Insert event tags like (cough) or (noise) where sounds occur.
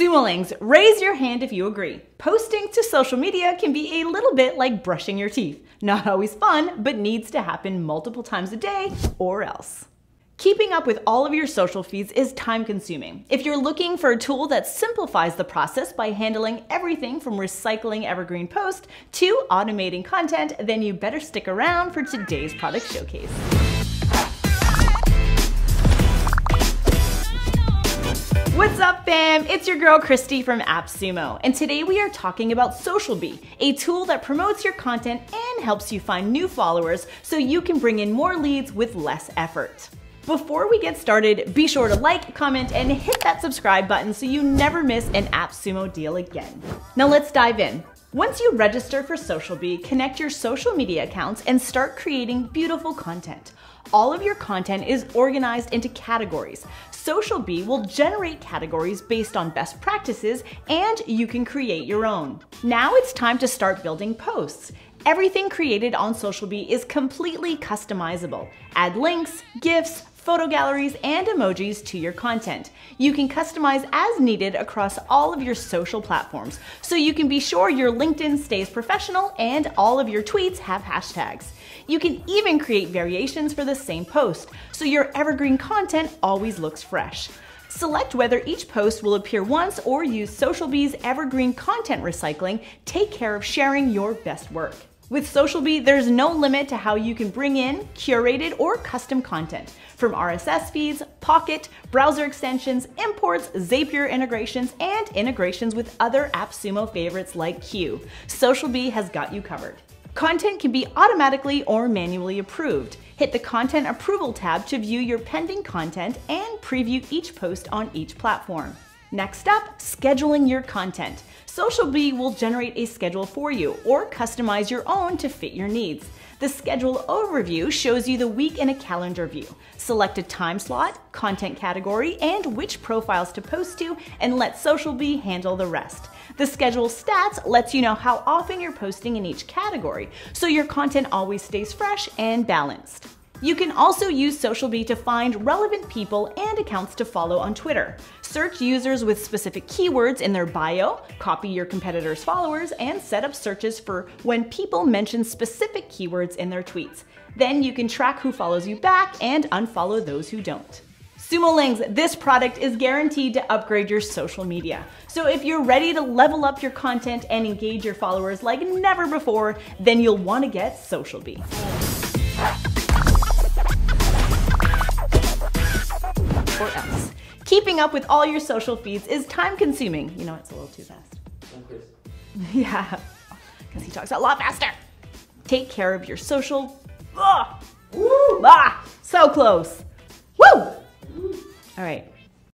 Sumolings, raise your hand if you agree. Posting to social media can be a little bit like brushing your teeth. Not always fun, but needs to happen multiple times a day or else. Keeping up with all of your social feeds is time consuming. If you're looking for a tool that simplifies the process by handling everything from recycling evergreen posts to automating content, then you better stick around for today's product showcase. What's up fam? It's your girl Christy from AppSumo, and today we are talking about SocialBee, a tool that promotes your content and helps you find new followers so you can bring in more leads with less effort. Before we get started, be sure to like, comment, and hit that subscribe button so you never miss an AppSumo deal again. Now let's dive in. Once you register for SocialBee, connect your social media accounts and start creating beautiful content. All of your content is organized into categories. Social SocialBee will generate categories based on best practices and you can create your own. Now it's time to start building posts. Everything created on Social SocialBee is completely customizable. Add links, GIFs, photo galleries, and emojis to your content. You can customize as needed across all of your social platforms, so you can be sure your LinkedIn stays professional and all of your tweets have hashtags. You can even create variations for the same post, so your evergreen content always looks fresh. Select whether each post will appear once or use SocialBee's evergreen content recycling take care of sharing your best work. With SocialBee, there's no limit to how you can bring in curated or custom content, from RSS feeds, Pocket, browser extensions, imports, Zapier integrations, and integrations with other AppSumo favorites like Quuu. SocialBee has got you covered. Content can be automatically or manually approved. Hit the Content Approval tab to view your pending content and preview each post on each platform. Next up, scheduling your content. SocialBee will generate a schedule for you or customize your own to fit your needs. The schedule overview shows you the week in a calendar view. Select a time slot, content category, and which profiles to post to, and let SocialBee handle the rest. The schedule stats lets you know how often you're posting in each category, so your content always stays fresh and balanced. You can also use SocialBee to find relevant people and accounts to follow on Twitter. Search users with specific keywords in their bio, copy your competitors' followers, and set up searches for when people mention specific keywords in their tweets. Then you can track who follows you back and unfollow those who don't. Sumolings, this product is guaranteed to upgrade your social media. So if you're ready to level up your content and engage your followers like never before, then you'll want to get SocialBee. Keeping up with all your social feeds is time consuming. You know, it's a little too fast. (laughs) yeah, because he talks a lot faster. Take care of your social. Ugh. Ah, so close. Woo! All right.